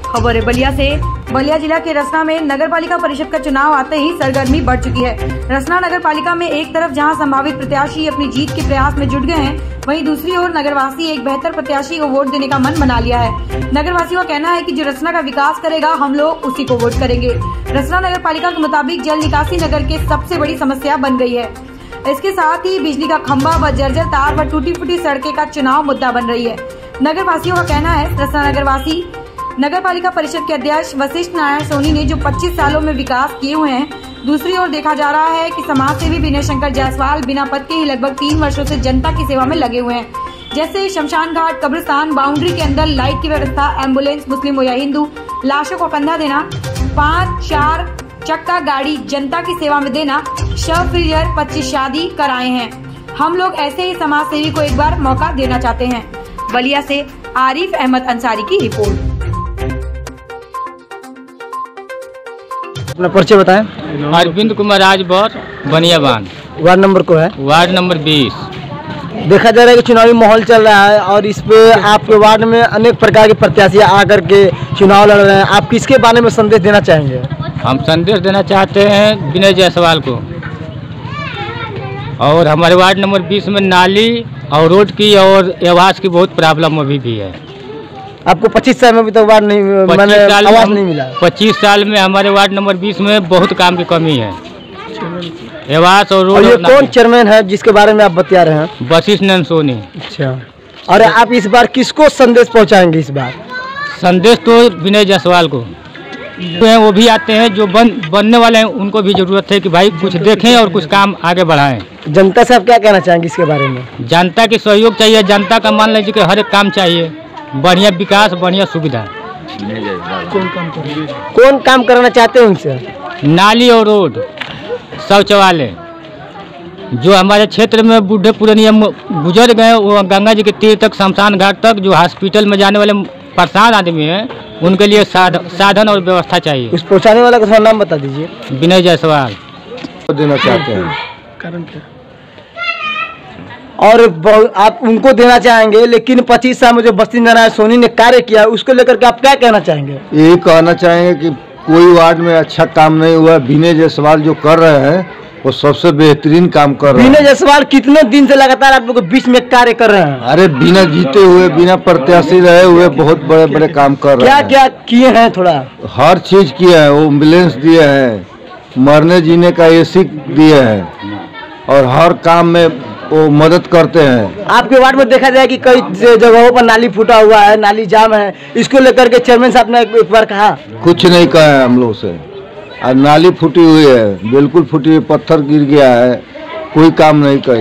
खबर। है बलिया से बलिया जिला के रसना में नगर पालिका परिषद का चुनाव आते ही सरगर्मी बढ़ चुकी है। रसना नगर पालिका में एक तरफ़ जहाँ संभावित प्रत्याशी अपनी जीत के प्रयास में जुट गए हैं, वहीं दूसरी ओर नगरवासी एक बेहतर प्रत्याशी को वोट देने का मन बना लिया है। नगरवासियों का कहना है कि जो रसना का विकास करेगा, हम लोग उसी को वोट करेंगे। रसना नगर पालिका के मुताबिक जल निकासी नगर के सबसे बड़ी समस्या बन गई है। इसके साथ ही बिजली का खंभा व जर्जर तार व टूटी फूटी सड़कें का चुनाव मुद्दा बन रही है। नगर वासियों का कहना है, रसना नगर वासी नगर पालिका परिषद के अध्यक्ष वशिष्ठ नारायण सोनी ने जो 25 सालों में विकास किए हुए हैं, दूसरी ओर देखा जा रहा है कि समाज सेवी विनय शंकर जायसवाल बिना पद के ही लगभग तीन वर्षों से जनता की सेवा में लगे हुए हैं। जैसे शमशान घाट, कब्रिस्तान, बाउंड्री के अंदर लाइट की व्यवस्था, एंबुलेंस, मुस्लिम हो या हिंदू, लाशों को कंधा देना, पाँच, चार, चक्का गाड़ी, जनता की सेवा में देना, शव, फ्रीजर, पच्चीस शादी कराए हैं। हम लोग ऐसे ही समाज सेवी को एक बार मौका देना चाहते हैं। बलिया से आरिफ अहमद अंसारी की रिपोर्ट। अपना परिचय बताएँ। अरविंद कुमार राजभर बनियाबान वार्ड नंबर को है। वार्ड नंबर बीस। देखा जा रहा है कि चुनावी माहौल चल रहा है और इस पे आपके वार्ड में अनेक प्रकार के प्रत्याशी आकर के चुनाव लड़ रहे हैं। आप किसके बारे में संदेश देना चाहेंगे? हम संदेश देना चाहते हैं विनय जायसवाल को। और हमारे वार्ड नंबर बीस में नाली और रोड की और आवास की बहुत प्रॉब्लम अभी भी है। आपको 25 साल में अभी तक वार्ड नहीं मैंने 25 आवास नहीं मिला। 25 साल में हमारे वार्ड नंबर बीस में बहुत काम की कमी है। आवास और और रोड ये कौन चेयरमैन है जिसके बारे में आप बता रहे हैं? वशिष्ठ नंद सोनी। अच्छा। और आप इस बार किसको संदेश पहुंचाएँगे इस बार? संदेश तो विनय जायसवाल को। हैं वो भी आते हैं जो बन बनने वाले हैं उनको भी ज़रूरत है कि भाई कुछ देखें और कुछ काम आगे बढ़ाएँ। जनता से आप क्या कहना चाहेंगे इसके बारे में? जनता की सहयोग चाहिए जनता का मान लीजिए कि हर एक काम चाहिए। बढ़िया विकास बढ़िया सुविधा। कौन काम करना चाहते हैं उनसे? नाली और रोड शौचालय। जो हमारे क्षेत्र में बूढ़े पुरानिया गुजर गए वो गंगा जी के तीर तक शमशान घाट तक जो हॉस्पिटल में जाने वाले परेशान आदमी हैं उनके लिए साध, साधन और व्यवस्था चाहिए। उस पहुँचाने वाला का नाम बता दीजिए। विनय जायसवाल। देना चाहते हैं। कारण क्या? और आप उनको देना चाहेंगे लेकिन पच्चीस साल में जो बस्ती नारायण सोनी ने कार्य किया उसको लेकर के आप क्या कहना चाहेंगे? यही कहना चाहेंगे कि कोई वार्ड में अच्छा काम नहीं हुआ। विनय जायसवाल जो कर रहे हैं वो सबसे बेहतरीन काम कर रहे विनय हैं जायसवाल कितने दिन से लगातार आप लोग बीच में कार्य कर रहे हैं? अरे बिना जीते हुए बिना प्रत्याशी रहे हुए बहुत बड़े बड़े काम कर रहे क्या हैं। क्या किए हैं थोड़ा? हर चीज़ किए हैं वो एंबुलेंस दिए हैं मरने जीने का एसी दिए हैं और हर काम में वो मदद करते हैं। आपके वार्ड में देखा जाए कि कई जगहों पर नाली फूटा हुआ है नाली जाम है। इसको लेकर के चेयरमैन साहब ने एक बार कहा। कुछ नहीं कहा है हम लोग से। और नाली फूटी हुई है बिल्कुल फूटी हुई पत्थर गिर गया है। कोई काम नहीं कर